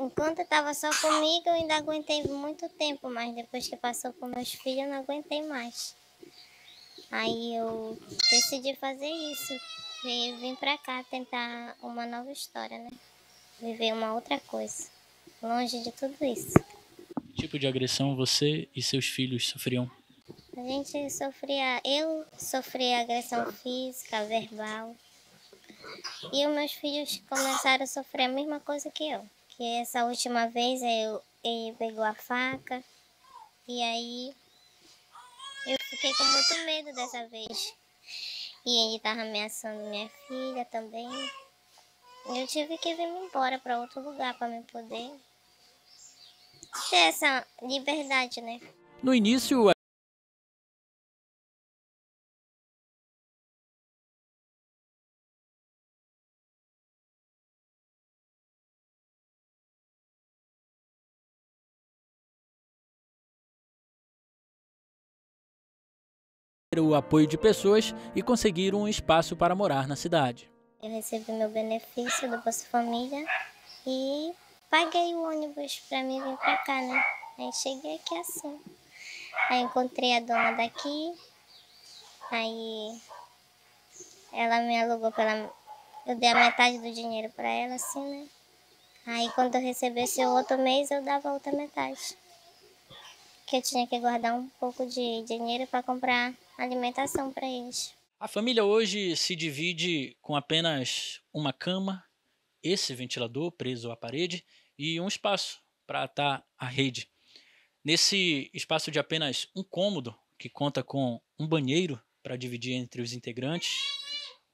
enquanto estava só comigo, eu ainda aguentei muito tempo, mas depois que passou com meus filhos, eu não aguentei mais. Aí eu decidi fazer isso. E vim pra cá tentar uma nova história, né? Viver uma outra coisa. Longe de tudo isso. Que tipo de agressão você e seus filhos sofriam? A gente sofria, eu sofria agressão física, verbal. E os meus filhos começaram a sofrer a mesma coisa que eu. Essa última vez eu, ele pegou a faca e aí eu fiquei com muito medo dessa vez. E ele estava ameaçando minha filha também. Eu tive que vir embora para outro lugar para me poder ter essa liberdade, né? No início, o apoio de pessoas e conseguiram um espaço para morar na cidade. Eu recebi meu benefício do Bolsa Família e paguei o ônibus para mim vir para cá, né? Aí cheguei aqui assim. Aí encontrei a dona daqui, aí ela me alugou pela. Eu dei a metade do dinheiro para ela, assim, né? Aí quando eu recebesse o outro mês, eu dava outra metade. Que eu tinha que guardar um pouco de dinheiro para comprar alimentação para eles. A família hoje se divide com apenas uma cama, esse ventilador preso à parede e um espaço para atar a rede. Nesse espaço de apenas um cômodo, que conta com um banheiro para dividir entre os integrantes,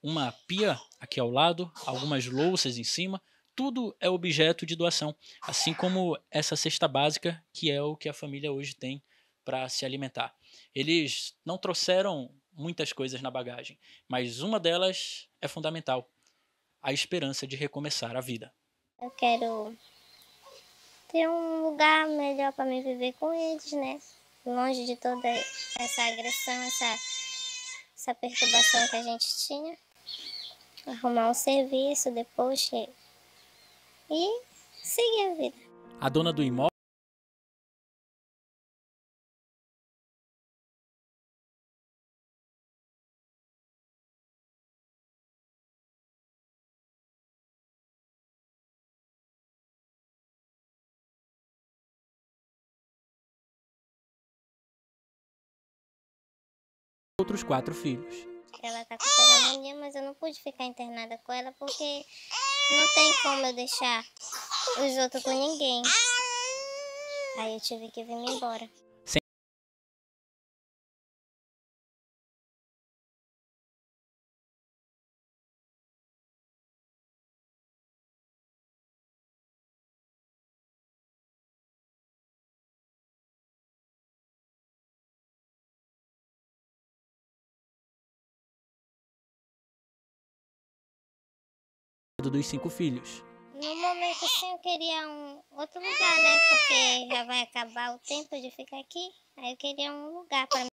uma pia aqui ao lado, algumas louças em cima, tudo é objeto de doação, assim como essa cesta básica, que é o que a família hoje tem para se alimentar. Eles não trouxeram muitas coisas na bagagem, mas uma delas é fundamental: a esperança de recomeçar a vida. Eu quero ter um lugar melhor para me viver com eles, né? Longe de toda essa agressão, essa, essa perturbação que a gente tinha. Arrumar um serviço depois que... e seguir a vida. A dona do imóvel outros quatro filhos. Ela tá com pneumonia, mas eu não pude ficar internada com ela porque não tem como eu deixar os outros com ninguém. Aí eu tive que vir embora. Dos cinco filhos. No momento, sim, eu queria um outro lugar, né? Porque já vai acabar o tempo de ficar aqui. Aí eu queria um lugar para